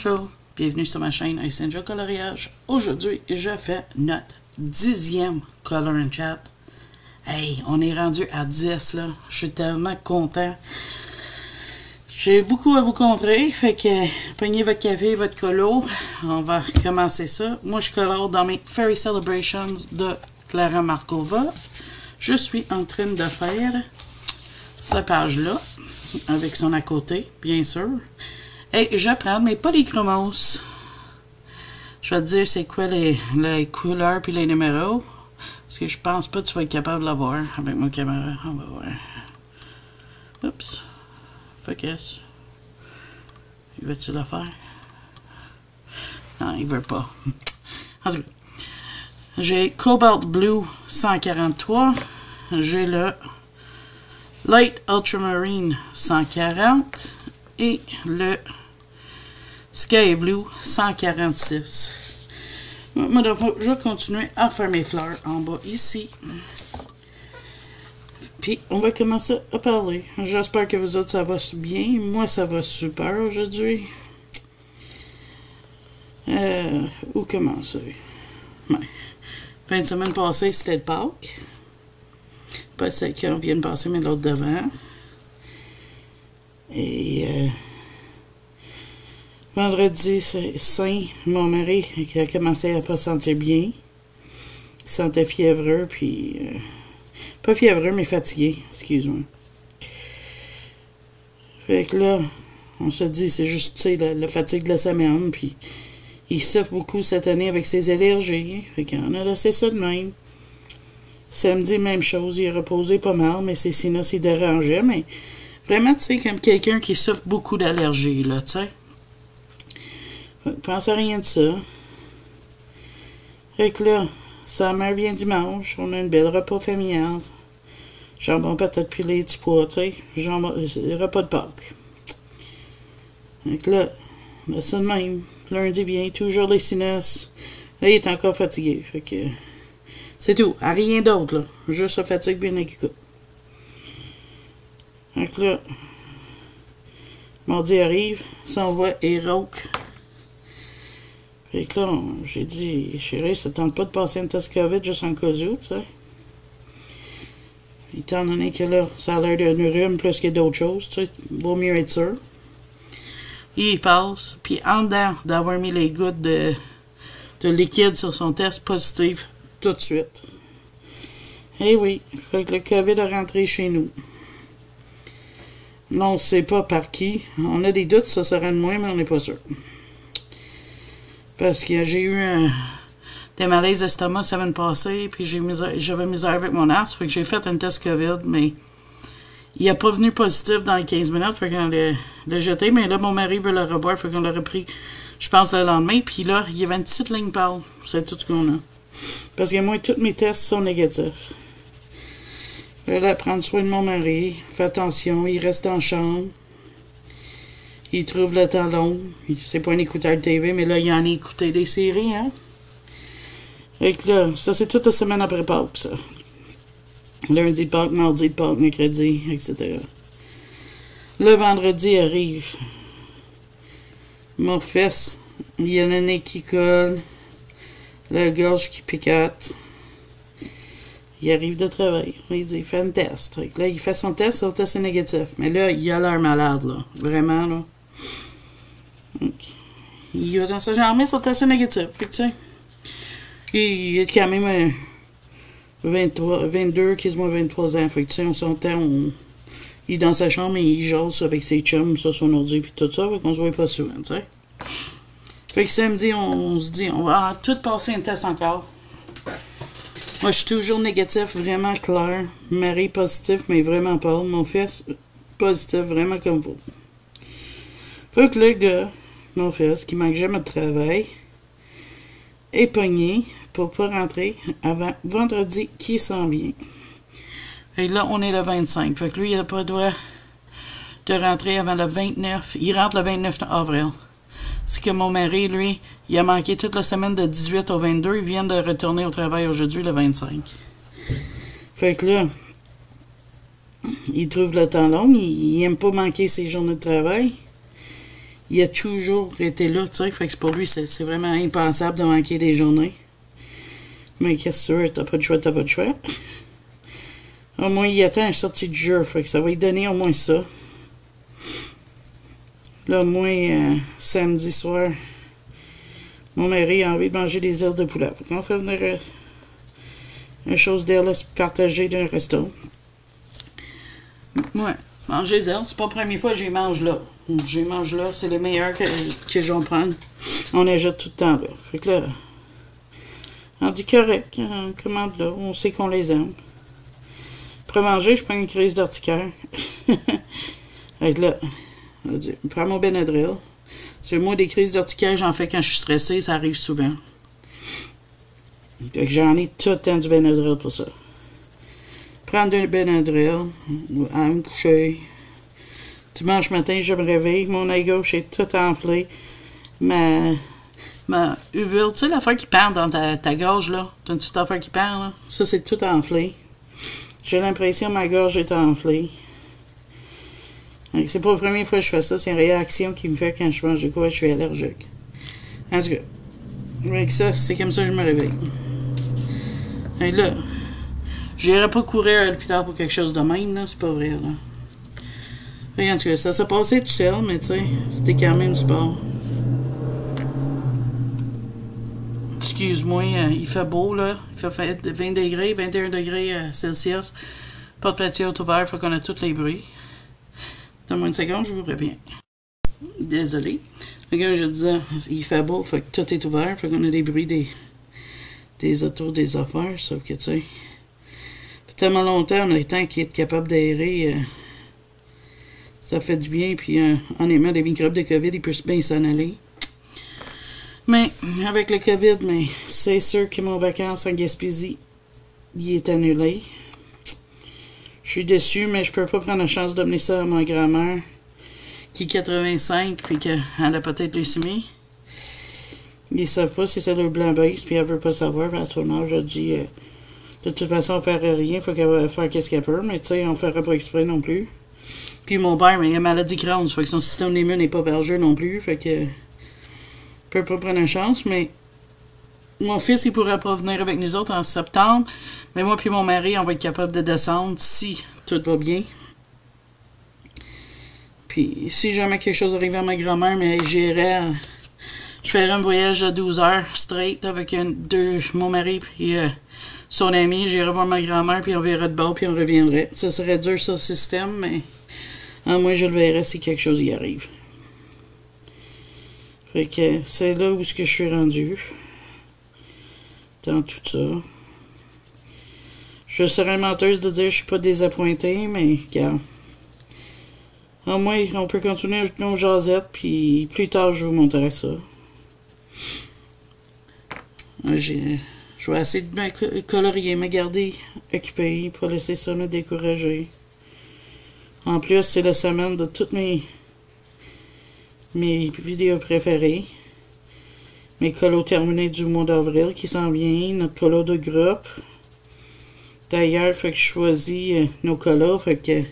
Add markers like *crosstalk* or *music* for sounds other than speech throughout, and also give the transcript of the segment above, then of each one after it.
Bonjour, bienvenue sur ma chaîne Joe Coloriage. Aujourd'hui, je fais notre dixième Color and Chat. Hey, on est rendu à 10 là. Je suis tellement content. J'ai beaucoup à vous contrer, fait que prenez votre café, votre colo. On va commencer ça. Moi, je colore dans mes Fairy Celebrations de Clara Markova. Je suis en train de faire cette page-là, avec son à côté, bien sûr. Et je prends mes polychromos. Je vais te dire c'est quoi les, couleurs puis les numéros. Parce que je pense pas que tu vas être capable de l'avoir avec ma caméra. On va voir. Oups. Focus. Il veut-tu le faire? Non, il veut pas. *laughs* En tout cas, j'ai Cobalt Blue 143. J'ai le Light Ultramarine 140 et le Sky Blue 146. je vais continuer à faire mes fleurs en bas ici. Puis, on va commencer à parler. J'espère que vous autres, ça va bien. Moi, ça va super aujourd'hui. Euh, où commencer? Fin de semaine passée, c'était le Pâques. Pas celle qu'on vient de passer, mais l'autre devant. Et euh, vendredi saint, mon mari qui a commencé à pas sentir bien. Il sentait fiévreux, puis... Euh, pas fiévreux, mais fatigué, excuse-moi. Fait que là, on se dit, c'est juste, tu sais, la, fatigue de la semaine, puis il souffre beaucoup cette année avec ses allergies. Fait qu'on a laissé ça de même. Samedi, même chose, il est reposé pas mal, mais c'est sinon, il dérangeait, mais Vraiment, tu sais, comme quelqu'un qui souffre beaucoup d'allergies, là, tu sais. Pense à rien de ça. Fait que là, sa mère vient dimanche, on a une belle repas familiale. Jambon, puis les petits pois, tu sais. Jambon, repas de Pâques. Fait que là, là, ça de même. Lundi vient, toujours les sinus. Là, il est encore fatigué. Fait que. C'est tout. À rien d'autre, là. Juste la fatigue bien écoute. Donc là, mardi arrive, voix est rauque. Fait que là, j'ai dit, chérie, ça tente pas de passer un test COVID juste en cas où, tu sais? Étant donné que là, ça a l'air d'un rhume plus que d'autres choses, tu sais, vaut mieux être sûr. Il passe, puis en dedans d'avoir mis les gouttes de, de liquide sur son test positif tout de suite. Eh oui, fait que le COVID a rentré chez nous. Non, on ne sait pas par qui. On a des doutes, ça serait de moins, mais on n'est pas sûr. Parce que j'ai eu un, des malaises d'estomac la semaine passée, puis j'avais misère avec mon asthme, fait que j'ai fait un test COVID, mais il n'a pas venu positif dans les 15 minutes, fait qu'on l'a jeté, mais là, mon mari veut le revoir, fait qu'on l'a repris, je pense, le lendemain, puis là, il y avait une petite ligne pâle. C'est tout ce qu'on a. Parce que moi, tous mes tests sont négatifs. Je vais prendre soin de mon mari. Fais attention, il reste en chambre. Il trouve le temps long. C'est pas un écouteur de TV, mais là, il en a écouté des séries, hein. Fait là, ça, c'est toute la semaine après Pâques, ça. Lundi de Pâques, mardi de Pâques, mercredi, etc. Le vendredi arrive. Mon fesse, il y a le nez qui colle, la gorge qui picote. Il arrive de travail. Il dit, un test. Là, il fait son test, son test est négatif. Mais là, il a l'air malade, là. Vraiment, là. Il va dans sa jambe, son test est négatif. Il a quand même 23, 22, quasiment 23 ans. Fait que, tu sais, on s'entend, il est dans sa chambre et il jase avec ses chums sur son ordi puis tout ça. Fait qu'on se voit pas souvent. Fait que samedi, on, on se dit, on va tout passer un test encore. Moi, je suis toujours négatif, vraiment clair. Marie positif, mais vraiment pas. Mon fils positif, vraiment comme vous. Faut que le gars, mon fils, qui manque jamais de travail, est pogné pour pas rentrer avant vendredi qui s'en vient. Et là, on est le 25. Fait que lui, il n'a pas le droit de rentrer avant le 29. Il rentre le 29 avril. C'est que mon mari, lui, il a manqué toute la semaine de 18 au 22. Il vient de retourner au travail aujourd'hui, le 25. Fait que là, il trouve le temps long. Il, n'aime pas manquer ses journées de travail. il a toujours été là, tu sais. Fait que pour lui, c'est vraiment impensable de manquer des journées. Mais qu'est-ce que tu t'as pas de choix, t'as pas de choix. Au moins, il attend une sortie de jeu, fait que ça va lui donner au moins ça. Là, moi, euh, samedi soir, mon mari a envie de manger des ailes de poulet. Qu'on fait venir euh, une chose d'ailes partager d'un resto. Ouais, manger des ailes, c'est pas la première fois que j'y mange là. J'y mange là, c'est les meilleurs que, que j'en prends. On les jette tout le temps là. Fait que là, on dit correct, on commande là, on sait qu'on les aime. Après manger, je prends une crise *laughs* fait que là, prends mon Benadryl. C'est moi, des crises d'urticaire, j'en fais quand je suis stressé, ça arrive souvent. Fait que j'en ai tout le temps du Benadryl pour ça. Prendre du Benadryl, à me coucher. Dimanche matin, je me réveille, mon œil gauche est tout enflé. Ma, ma uvule, tu sais l'affaire qui perd dans ta, ta gorge, là? T'as une petite affaire qui perd, là? Ça, c'est tout enflé. J'ai l'impression que ma gorge est enflée. C'est pas la première fois que je fais ça, c'est une réaction qui me fait quand je mange de quoi je suis allergique. En tout cas, avec ça, c'est comme ça que je me réveille. Et là, j'irai pas courir à l'hôpital pour quelque chose de même, là, c'est pas vrai, là. en tout cas, ça s'est passé tout seul, mais tu sais, c'était quand même sport. Excuse-moi, euh, il fait beau, là. Il fait 20 degrés, 21 degrés euh, Celsius. De plateau ouvert, faut qu'on a tous les bruits. Donne-moi une seconde, je vous reviens. Désolé. Regarde, je disais, il fait beau, fait que tout est ouvert, fait qu'on a des bruits des, des autos, des affaires, sauf que, tu sais, tellement longtemps, on a le temps qu'il est capable d'aérer. Euh, ça fait du bien, puis euh, honnêtement, les microbes de COVID, ils peuvent bien s'en aller. Mais, avec le COVID, c'est sûr que mon vacances en Gaspésie, il est annulé. Je suis déçu, mais je peux pas prendre la chance d'amener ça à ma grand-mère, qui est 85, puis qu'elle a peut-être leucémie. Ils savent pas si c'est le blanc base, puis elle veut pas savoir. À son âge, je dis, euh, de toute façon, on ferait rien, faut qu'elle faire qu'est-ce qu'elle peut, mais tu sais, on ferait pas exprès non plus. Puis mon père, mais il a maladie Crohn, fait que son système immune n'est pas bergeux non plus, fait que peut pas prendre une chance, mais mon fils, il pourrait pas venir avec nous autres en septembre, mais moi puis mon mari, on va être capable de descendre si tout va bien. Puis, si jamais quelque chose arrive à ma grand-mère, mais j'irai, je ferai un voyage de 12 heures straight avec deux, mon mari puis euh, son ami. J'irai voir ma grand-mère, puis on verrait de bord, puis on reviendrait. Ça serait dur, ce système, mais en moi, je le verrai si quelque chose y arrive. Fait que c'est là où je suis rendu tout ça. Je serais menteuse de dire que je suis pas désappointée, mais regarde. Au moins, on peut continuer nos jasettes, puis plus tard, je vous montrerai ça. Ah, je vais essayer de me colorier, me garder occupé, pour laisser ça me décourager. En plus, c'est la semaine de toutes mes, mes vidéos préférées mes colos terminés du mois d'avril qui s'en vient, notre colo de groupe. D'ailleurs, fait que je choisis euh, nos colos, fait que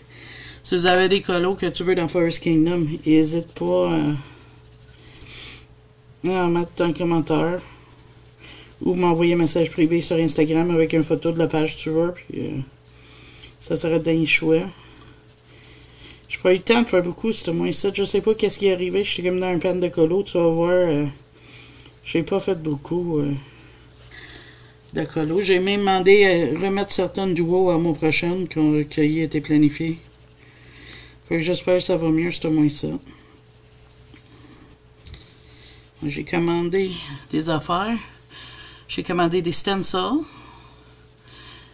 si vous avez des colos que tu veux dans Forest Kingdom, n'hésite pas euh, à mettre un commentaire ou m'envoyer un message privé sur Instagram avec une photo de la page tu veux, puis euh, ça serait d'un choix. J'ai pas eu le temps de faire beaucoup, c'était moins ça. Je sais pas qu'est-ce qui est arrivé, j'étais comme dans un pan de colos, tu vas voir. J'ai pas fait beaucoup euh. J'ai même demandé à remettre certaines duos à mon prochain qui a été planifié. j'espère que ça va mieux, c'est au moins ça. J'ai commandé des affaires. J'ai commandé des stencils.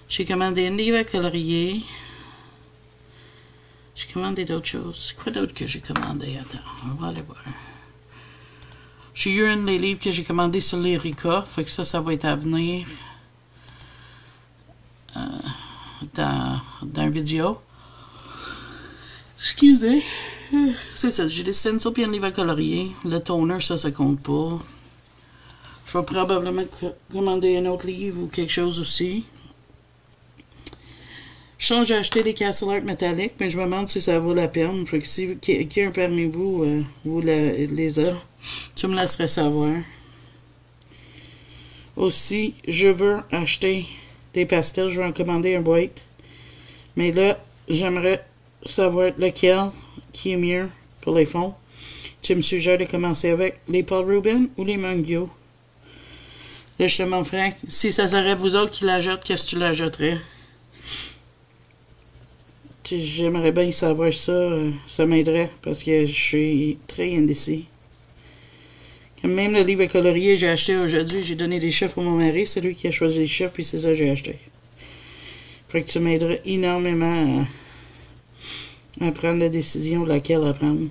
J'ai commandé un livre à colorier. J'ai commandé d'autres choses. Quoi d'autre que j'ai commandé? Attends, on va aller voir. J'ai eu un des livres que j'ai commandé sur l'Erika, fait que ça, ça va être à venir euh, dans, dans une vidéo. Excusez. C'est ça, j'ai des stencils et un livre à colorier. Le toner, ça, ça compte pas. Je vais probablement commander un autre livre ou quelque chose aussi. Je que j'ai acheté des Castle Art métalliques, mais je me demande si ça vaut la peine. Fait que si quelqu'un parmi vous, euh, vous les a, tu me laisserais savoir. Aussi, je veux acheter des pastels. Je vais en commander un boîte. Mais là, j'aimerais savoir lequel qui est mieux pour les fonds. Tu me suggères de commencer avec les Paul Rubin ou les Mangio? Là, justement, Frank, si ça serait vous autres qui la qu'est-ce que tu la? J'aimerais bien savoir ça. Euh, ça m'aiderait parce que je suis très indécis. Même le livre colorier que j'ai acheté aujourd'hui, j'ai donné des chiffres à mon mari. C'est lui qui a choisi les chiffres, puis c'est ça que j'ai acheté. Fait que tu m'aiderais énormément à, prendre la décision de laquelle à prendre.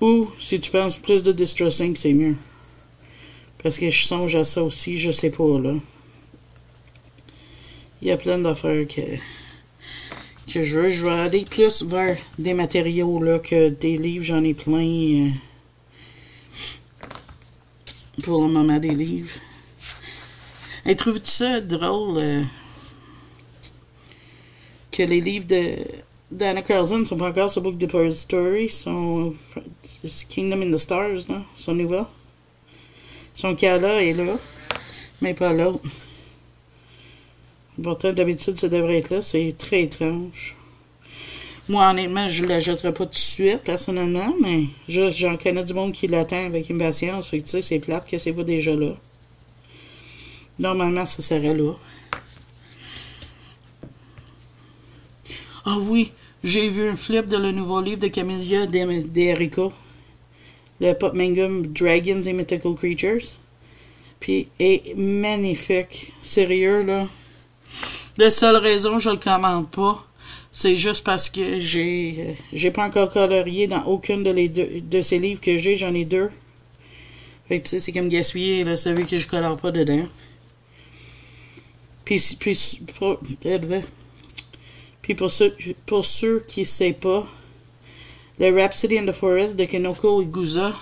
Ou, si tu penses plus de distressing, c'est mieux. Parce que je songe à ça aussi, je sais pas, là. Il y a plein d'affaires que, que je veux. Je vais aller plus vers des matériaux, là, que des livres, j'en ai plein. Pour le moment, des livres. Et trouves-tu ça drôle euh, que les livres de d'Anna Carlson sont pas encore sur Book Depository, sont Kingdom in the Stars, là, sont nouveaux. Son cas là est là, mais pas l'autre. Pourtant, d'habitude, ça devrait être là. C'est très étrange. Moi, honnêtement, je ne la jetterai pas tout de suite, personnellement, mais j'en connais du monde qui l'attend avec impatience. Fait que, tu sais, c'est plate que c'est pas déjà là. Normalement, ça serait là. Ah oui, j'ai vu un flip de le nouveau livre de Camilla D'Erico le Pop Mangum Dragons et Mythical Creatures. Puis, est magnifique. Sérieux, là. La seule raison je le commande pas, c'est juste parce que j'ai euh, j'ai pas encore colorié dans aucune de, les deux, de ces livres que j'ai. J'en ai deux. Fait que, tu sais, c'est comme gaspiller, là. Veut que je colore pas dedans. Puis, puis, pour, puis pour, ceux, pour ceux qui ne savent pas, le Rhapsody in the Forest de Kenoko Iguza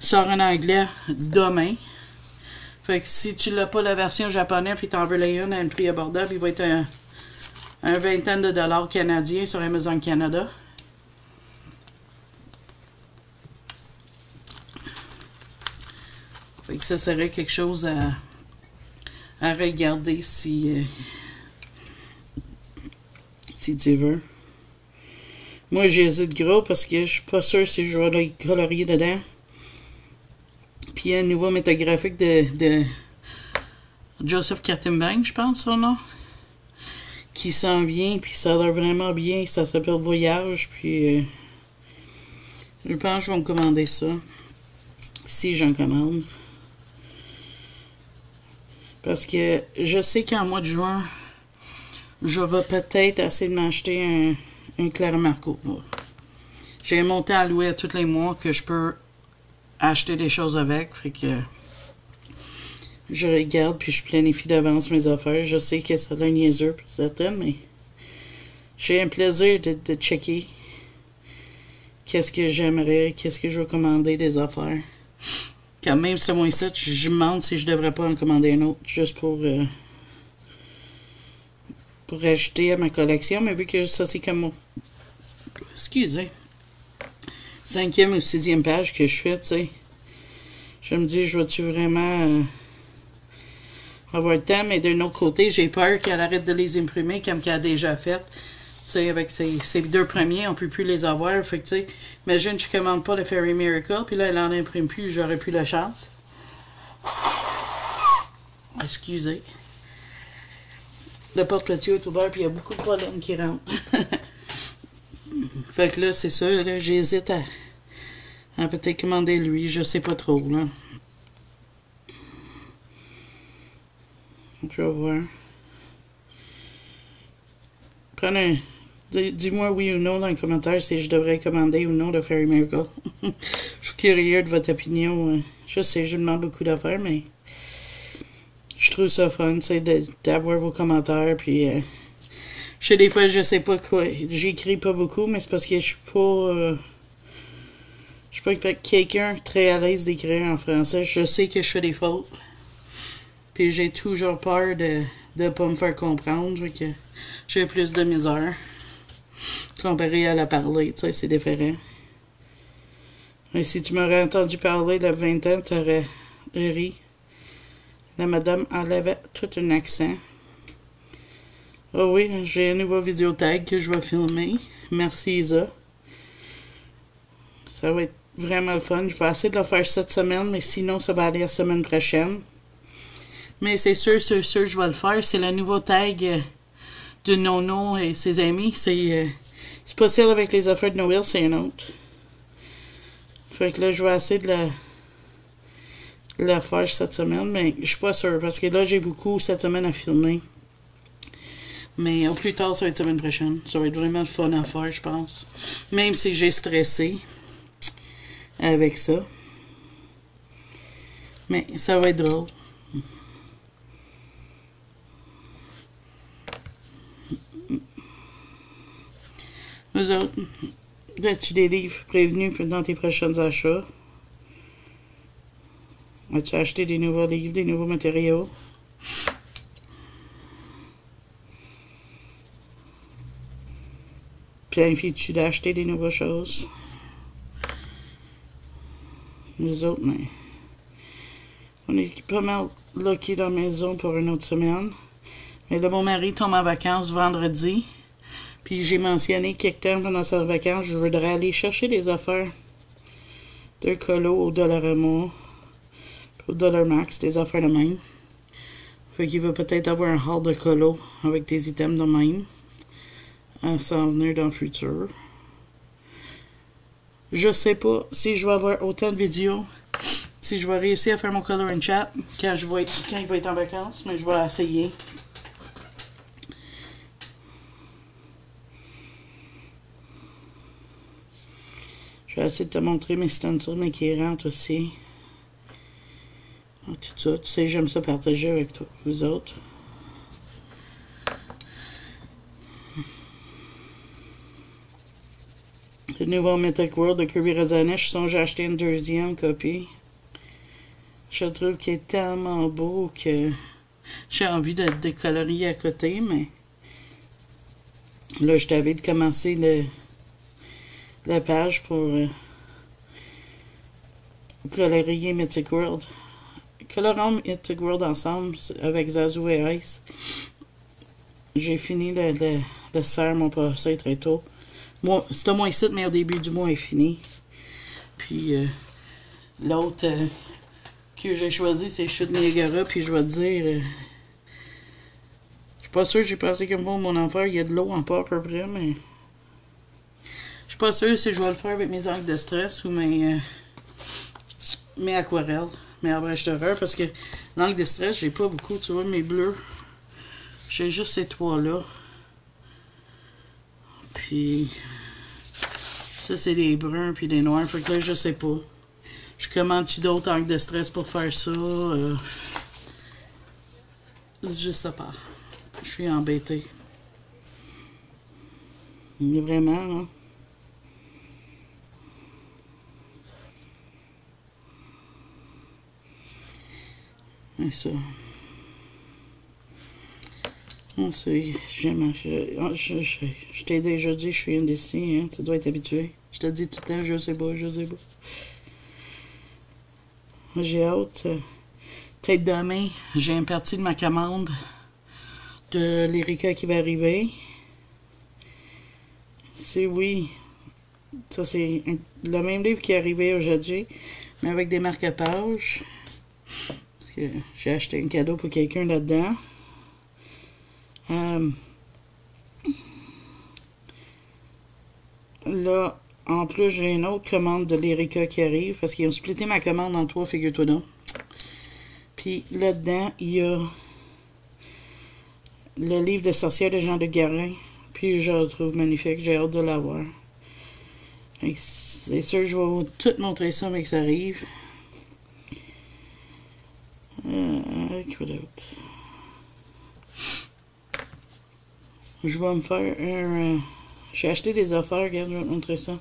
sort en anglais demain. Fait que si tu l'as pas la version japonaise puis t'en veux la une à un prix abordable, il va être un, un vingtaine de dollars canadiens sur Amazon Canada. Fait que ça serait quelque chose à, à regarder si, euh, si tu veux. Moi, j'hésite gros parce que je suis pas sûr si je vais le colorier dedans. Puis un nouveau métographique de, de Joseph Kattenbang, je pense, son nom. Qui s'en vient, puis ça a l'air vraiment bien. Ça s'appelle Voyage, puis euh, je pense que je vais me commander ça. Si j'en commande. Parce que je sais qu'en mois de juin, je vais peut-être essayer de m'acheter un, un Clara Marco. J'ai monté à louer tous les mois que je peux acheter des choses avec. Que je regarde puis je planifie d'avance mes affaires. Je sais que ça un niaiseux pour certaines, mais j'ai un plaisir de, checker qu'est-ce que j'aimerais, qu'est-ce que je vais commander des affaires. Quand même, c'est moins ça, je me demande si je devrais pas en commander un autre, juste pour euh, pour ajouter à ma collection, mais vu que ça c'est comme mon... Excusez. Cinquième ou sixième page que je fais, tu sais. Je me dis, je vais-tu vraiment euh, avoir le temps, mais d'un autre côté, j'ai peur qu'elle arrête de les imprimer comme qu'elle a déjà fait. Tu sais, avec ses, deux premiers, on peut plus les avoir. Fait que, tu imagine, je commande pas le Fairy Miracle, puis là, elle en imprime plus, j'aurais plus la chance. Excusez le porte-clôture est ouvert, puis il y a beaucoup de pollen qui rentrent. *laughs* fait que là, c'est ça, j'hésite à, peut-être commander lui, je sais pas trop, là. Je vais voir. Prenez Dis-moi oui ou non dans les commentaires si je devrais commander ou non le Fairy Miracle. *laughs* je suis curieux de votre opinion. Euh. Je sais, je demande beaucoup d'affaires, mais je trouve ça fun, tu sais, d'avoir vos commentaires, puis... Euh, je sais, des fois, je sais pas quoi. J'écris pas beaucoup, mais c'est parce que je suis pas... Euh, je suis pas quelqu'un très à l'aise d'écrire en français. Je sais que je fais des fautes. Puis j'ai toujours peur de ne pas me faire comprendre. Que j'ai plus de misère. Comparé à la parler, tu sais, c'est différent. Mais si tu m'aurais entendu parler a 20 ans, tu aurais ri. La madame, elle avait tout un accent. Oh oui, j'ai un nouveau vidéo tag que je vais filmer. Merci Isa. Ça va être vraiment le fun. Je vais essayer de le faire cette semaine, mais sinon, ça va aller la semaine prochaine. Mais c'est sûr, sûr, sûr, je vais le faire. C'est le nouveau tag euh, de Nono et ses amis. C'est euh, celle avec les affaires de Noël, c'est un autre. Fait que là, je vais essayer de la, la faire cette semaine, mais je suis pas sûr parce que là, j'ai beaucoup cette semaine à filmer. Mais au plus tard, ça va être semaine prochaine. Ça va être vraiment fun à faire, je pense. Même si j'ai stressé avec ça. Mais ça va être drôle. Vous autres, as-tu des livres prévenus dans tes prochains achats? As-tu acheté des nouveaux livres, des nouveaux matériaux? Planifies-tu d'acheter des nouvelles choses? Nous autres, mais. On est pas mal lucky dans la maison pour une autre semaine. Mais là, mon mari tombe en vacances vendredi. Puis j'ai mentionné quelque temps pendant sa vacances, je voudrais aller chercher des affaires de colo au Dollarama, au Dollar Max, des affaires de même. Fait qu'il va peut-être avoir un hall de colo avec des items de même à s'en venir dans le futur. Je sais pas si je vais avoir autant de vidéos, si je vais réussir à faire mon color and chat quand il va être en vacances, mais je vais essayer. Je vais essayer de te montrer mes stencils, mais qui rentrent aussi. Ah, tout ça, tu sais, j'aime ça partager avec vous autres. Le nouveau Mythic World de Kirby Razanet, je songe à acheter une deuxième copie. Je trouve qu'il est tellement beau que j'ai envie de décolorier à côté, mais là, je t'avais de commencer le, la page pour euh, colorier Mythic World. Colorons Mythic World ensemble avec Zazu et Ice. J'ai fini le, le, le serre, mon procès très tôt. Moi, c'est un mois ici, mais au début du mois est fini. Puis euh, l'autre euh, que j'ai choisi, c'est Chute Niagara. Puis je vais te dire, je suis pas sûr, j'ai pensé comme moi, mon enfer, il y a de l'eau en pas à peu près, mais je suis pas sûr si je vais le faire avec mes angles de stress ou mes, mes aquarelles, mes abrages d'horreur, parce que l'angle de stress, j'ai pas beaucoup, tu vois, mes bleus. J'ai juste ces trois-là. Puis, ça, c'est des bruns puis des noirs. Fait que là, je sais pas. Je commande-tu d'autres angles de stress pour faire ça? Euh, je sais pas. Je suis embêté. Vraiment, hein? Ça. On sait, j'aime. Je, je, je, je t'ai déjà dit, je suis indécis, hein. Tu dois être habitué. Je te dis tout le temps, je sais pas, je sais pas. J'ai hâte. Peut-être demain, j'ai un parti de ma commande de l'Erika qui va arriver. C'est oui. Ça, c'est le même livre qui est arrivé aujourd'hui, mais avec des marque-pages. Parce que j'ai acheté un cadeau pour quelqu'un là-dedans. Euh, là, en plus, j'ai une autre commande de l'Erika qui arrive parce qu'ils ont splitté ma commande en trois, figure-toi donc. Puis là-dedans, il y a le livre de sorcière de Jean de Garin. Puis je le trouve magnifique, j'ai hâte de l'avoir. C'est sûr, je vais vous tout montrer ça, mais que ça arrive. Quoi d'autre? Je vais me faire un... Euh, j'ai acheté des affaires, regarde, je vais te montrer ça.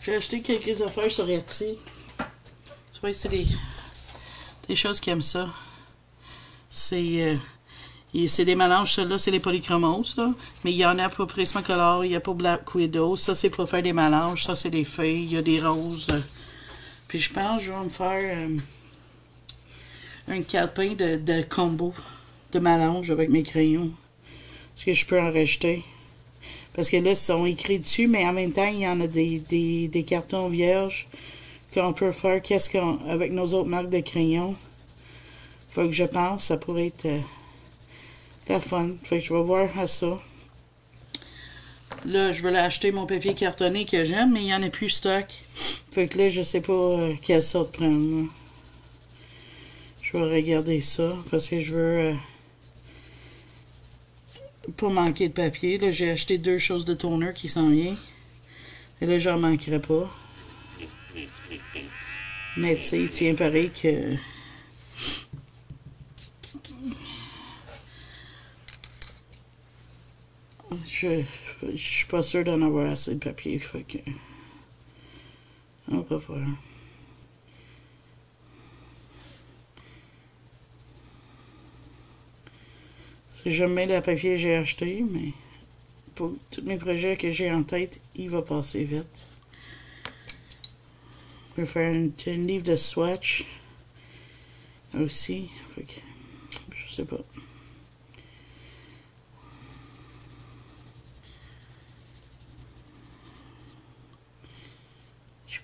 J'ai acheté quelques affaires sur Etsy. Tu vois, c'est des, des choses qui aiment ça. C'est... Euh, C'est des mélanges, ceux-là, c'est les polychromoses, là. Mais il y en a pour Prismacolor, il y a pour Black Widow. Ça, c'est pour faire des mélanges. Ça, c'est des feuilles. Il y a des roses. Puis je pense que je vais me faire euh, un calepin de, combo, de mélange avec mes crayons. Est-ce que je peux en rajouter? Parce que là, ils sont écrits dessus, mais en même temps, il y en a des, des, cartons vierges qu'on peut faire avec nos autres marques de crayons. Faut que je pense, ça pourrait être euh, la fun. Fait que je vais voir à ça. Là, je vais acheter mon papier cartonné que j'aime, mais il n'y en a plus stock. Fait que là, je sais pas euh, quelle sorte prendre. Je vais regarder ça parce que je veux euh, pas manquer de papier. Là, j'ai acheté deux choses de toner qui s'en vient. Et là, j'en manquerai pas. Mais tu sais, il tient pareil que je, je suis pas sûr d'en avoir assez de papier, fait que on va voir. Si je mets le papier que j'ai acheté, mais pour tous mes projets que j'ai en tête, il va passer vite. Je vais faire une livre de swatch aussi. Fait que, je sais pas.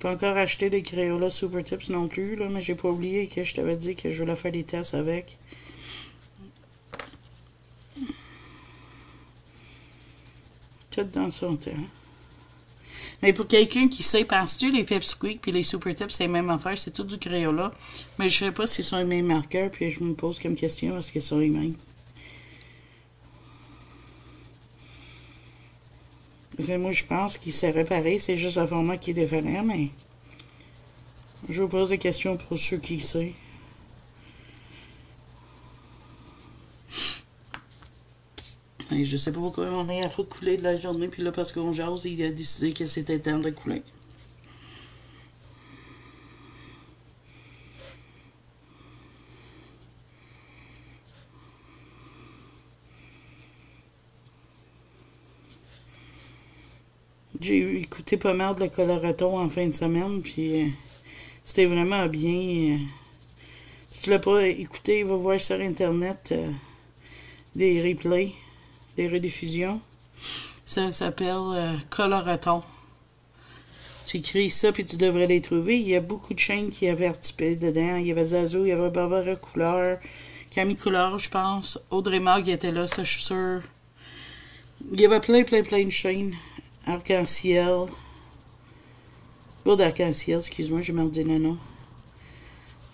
pas encore acheté des Crayola Super Tips non plus, là, mais j'ai pas oublié que je t'avais dit que je voulais faire des tests avec. Dans son temps. Mais pour quelqu'un qui sait, penses-tu les Pepsi puis les Super Tips, c'est la même affaire, c'est tout du Crayola? Mais je sais pas si sont les mêmes marqueurs, puis je me pose comme question, est-ce qu'ils sont les mêmes? moi, je pense qu'il s'est réparé. C'est juste un format qui est différent, mais je vous pose des questions pour ceux qui savent. Et je sais pas pourquoi on est à de couler de la journée, puis là, parce qu'on jase, il a décidé que c'était temps de couler. J'ai écouté pas mal de le Colorato en fin de semaine, puis euh, c'était vraiment bien. Euh. si tu l'as pas écouté, va voir sur Internet euh, les replays, les rediffusions. Ça s'appelle Coloraton. Tu écris ça, puis tu devrais les trouver. Il y a beaucoup de chaînes qui avaient participé dedans. Il y avait Zazo, il y avait Barbara Couleur, Camille Couleur, je pense. Audrey Mag était là, ça, je suis sûre. Il y avait plein, plein, plein de chaînes. Arc-en-ciel. Pas d'arc-en-ciel, excuse-moi, j'ai dit le nom.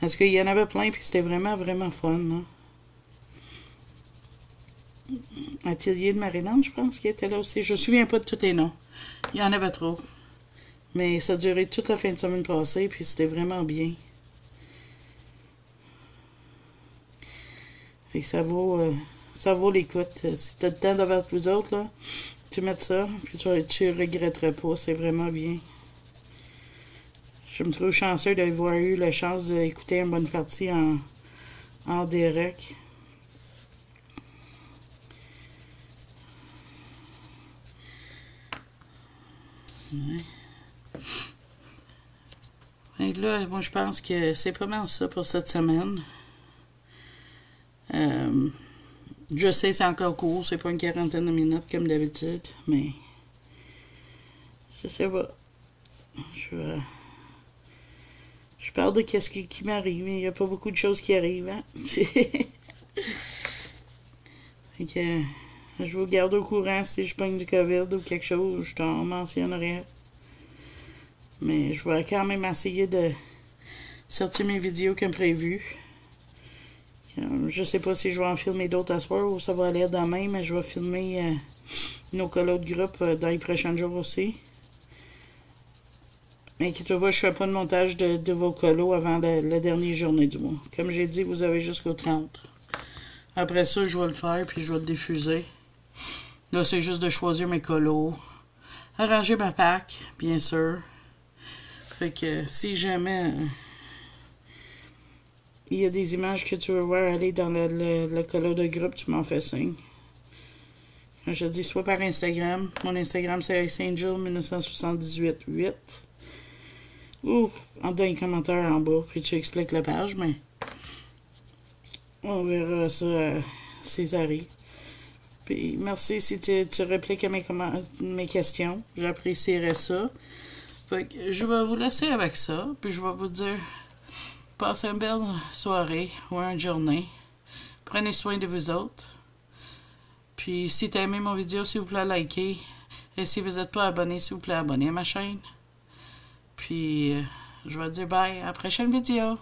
Parce qu'il y en avait plein, puis c'était vraiment, vraiment fun. Là. Atelier de Maryland, je pense qu'il était là aussi. Je me souviens pas de tous les noms. Il y en avait trop. Mais ça a duré toute la fin de semaine passée, puis c'était vraiment bien. Et ça vaut, euh, ça vaut l'écoute. Si tu as le temps d'avoir vous autres, là, tu mets ça, puis tu, tu regretteras pas. C'est vraiment bien. Je me trouve chanceux d'avoir eu la chance d'écouter une bonne partie en, en direct. Là, moi, je pense que c'est pas mal ça pour cette semaine. Euh, je sais, c'est encore court, c'est pas une quarantaine de minutes comme d'habitude, mais je sais pas. Je, je parle de qu'est-ce qui, m'arrive, mais il n'y a pas beaucoup de choses qui arrivent. Hein? *laughs* que, je vous garde au courant si je pogne du COVID ou quelque chose, je t'en mentionnerai. Mais je vais quand même essayer de sortir mes vidéos comme prévu. Euh, je sais pas si je vais en filmer d'autres à soir ou ça va aller demain, mais je vais filmer euh, nos colos de groupe euh, dans les prochains jours aussi. Mais qui te voit, je fais pas de montage de, vos colos avant la, dernière journée du mois. Comme j'ai dit, vous avez jusqu'au 30. Après ça, je vais le faire, puis je vais le diffuser. Là, c'est juste de choisir mes colos. Arranger ma pack, bien sûr. Fait que si jamais il y a des images que tu veux voir aller dans le, le, de groupe, tu m'en fais signe. Je dis soit par Instagram. Mon Instagram, c'est Angel1978-8. Ou en dans les commentaires en bas, puis tu expliques la page, mais on verra ça à Césarée. Puis merci si tu, tu répliques à mes, mes questions. J'apprécierais ça. Fait que je vais vous laisser avec ça, puis je vais vous dire passez une belle soirée ou une journée. Prenez soin de vous autres. Puis si tu as aimé mon vidéo, s'il vous plaît, likez. Et si vous n'êtes pas abonné, s'il vous plaît, abonnez à ma chaîne. Puis je vais dire bye à la prochaine vidéo.